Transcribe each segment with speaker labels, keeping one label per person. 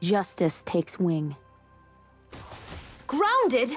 Speaker 1: Justice takes wing.
Speaker 2: Grounded?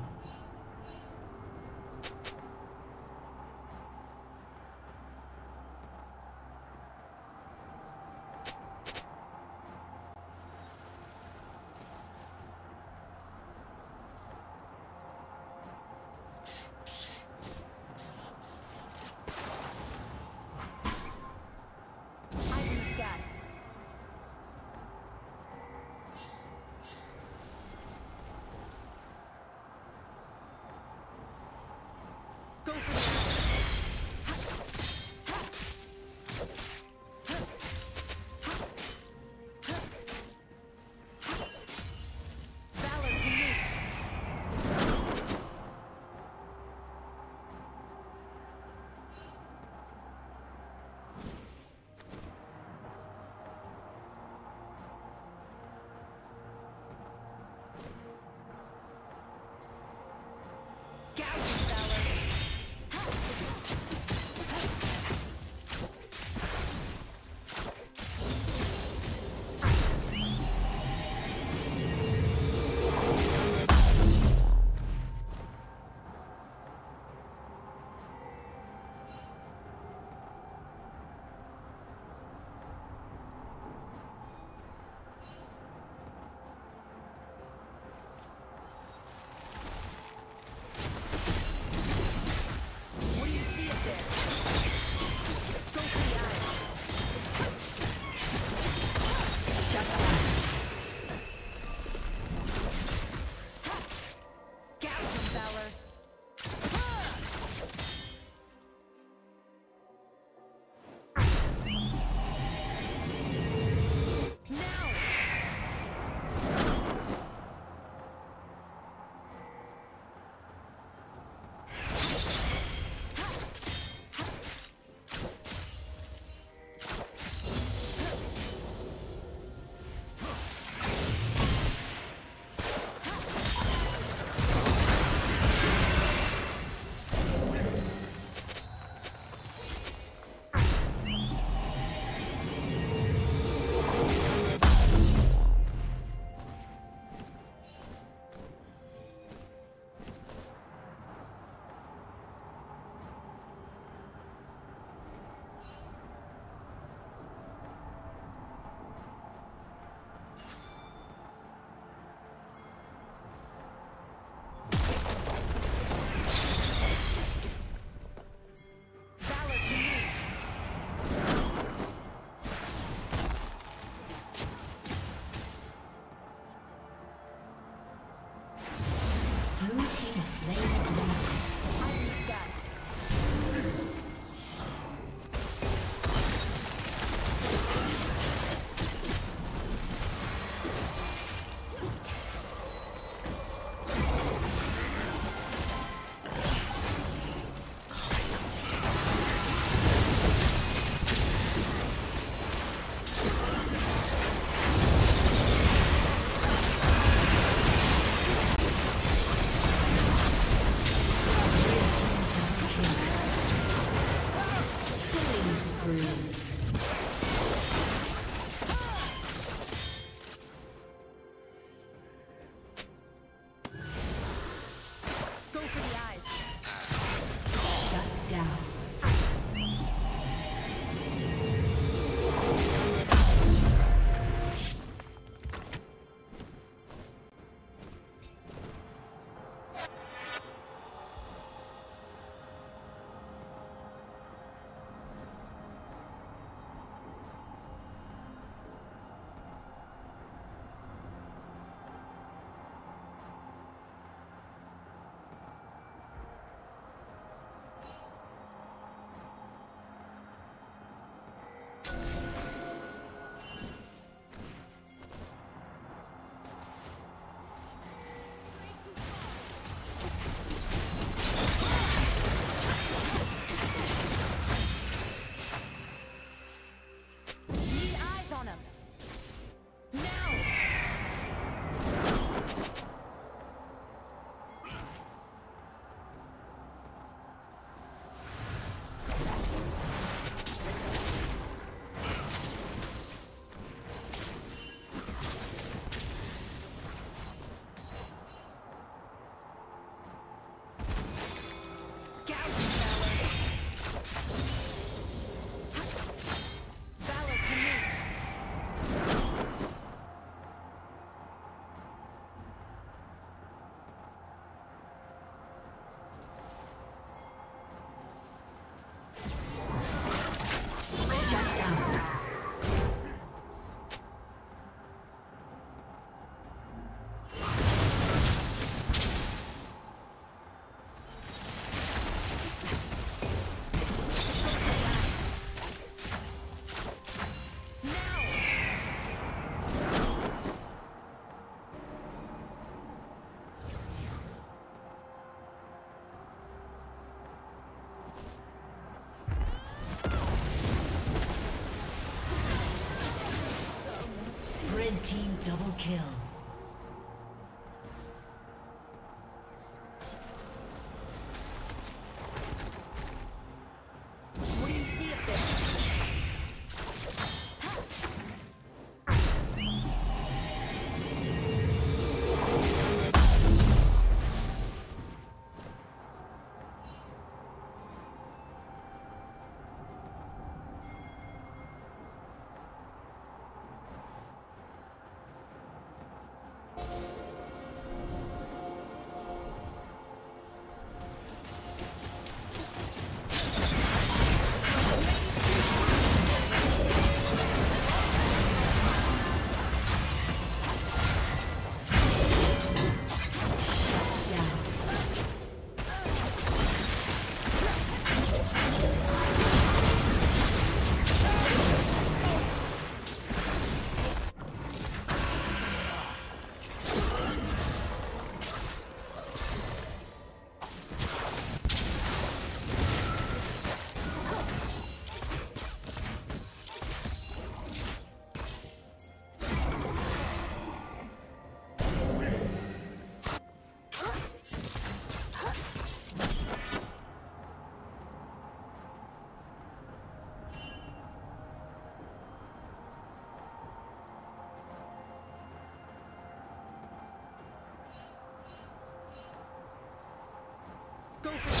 Speaker 1: go for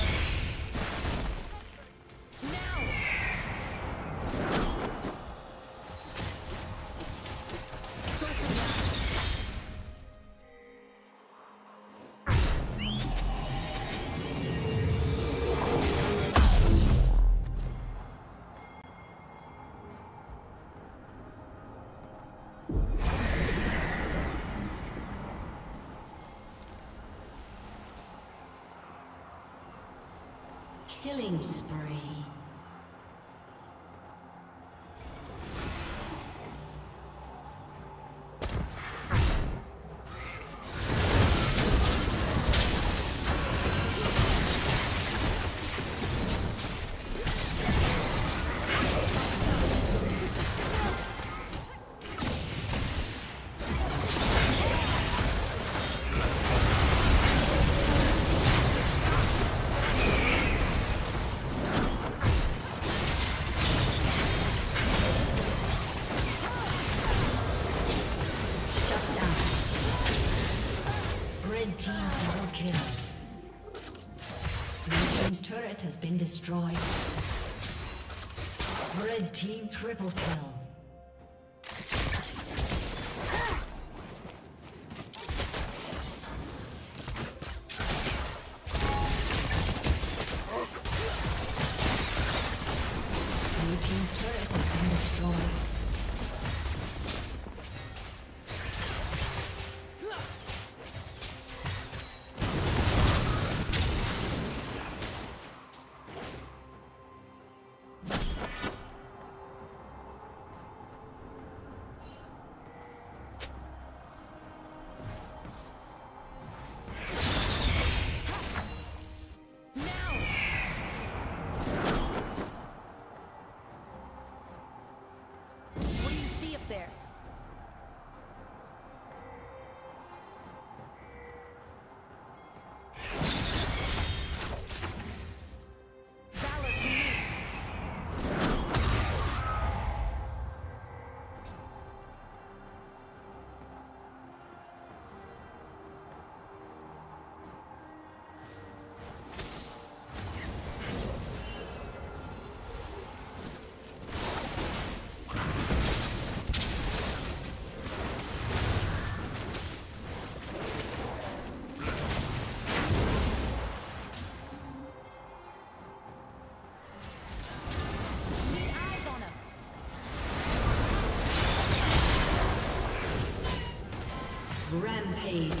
Speaker 2: Killing spree. Destroyed. Red team triple kill. Blade.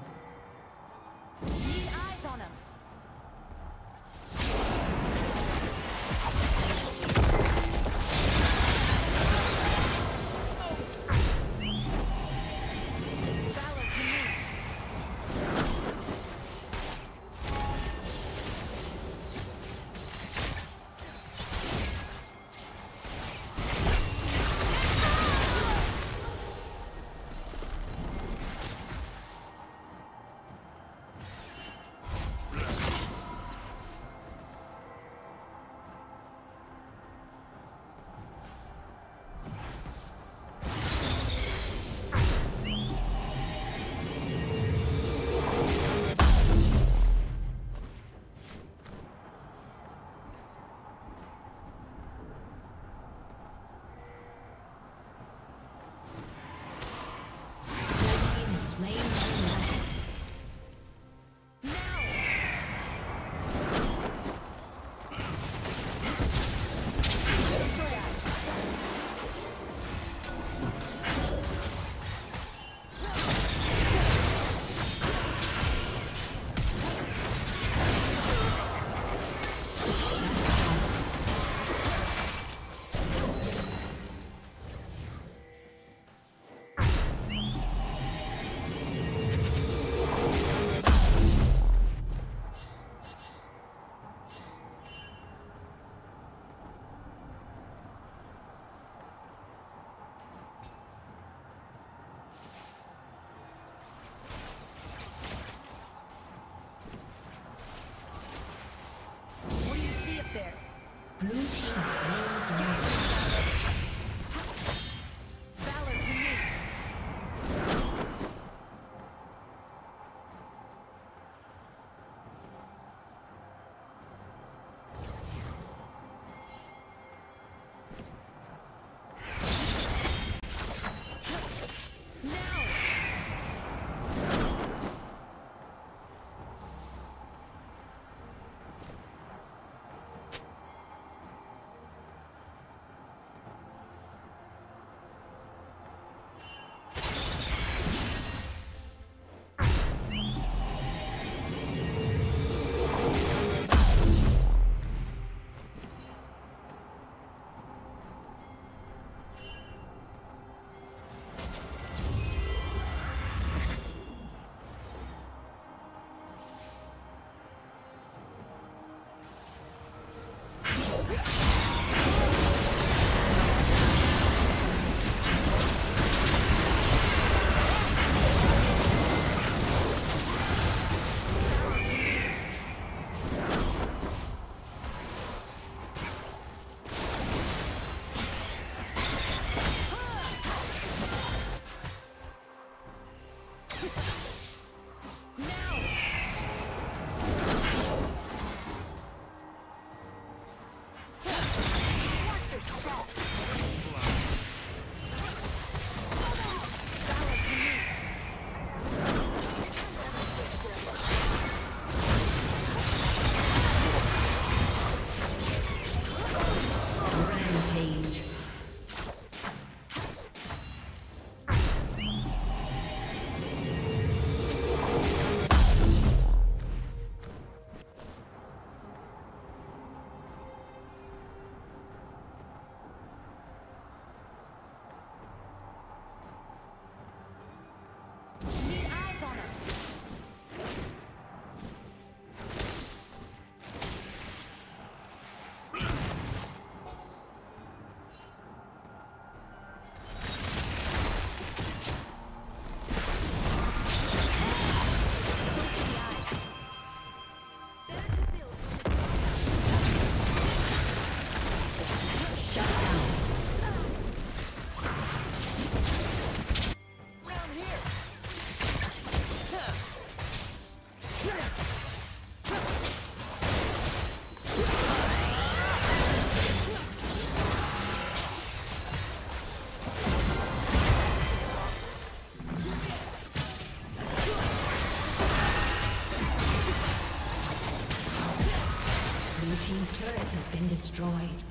Speaker 2: destroyed.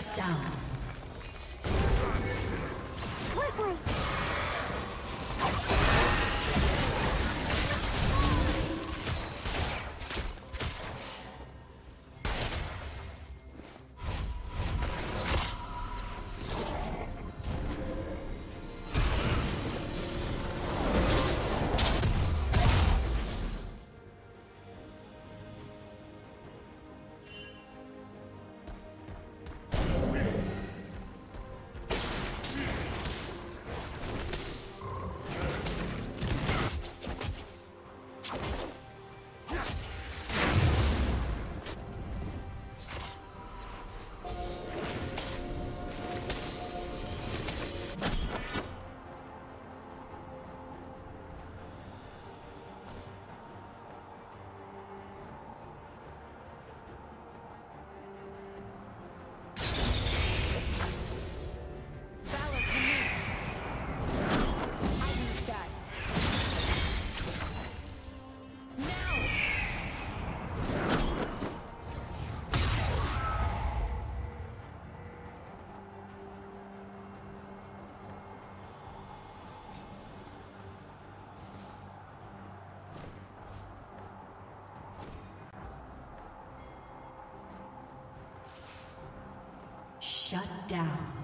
Speaker 2: Shut down. Shut down.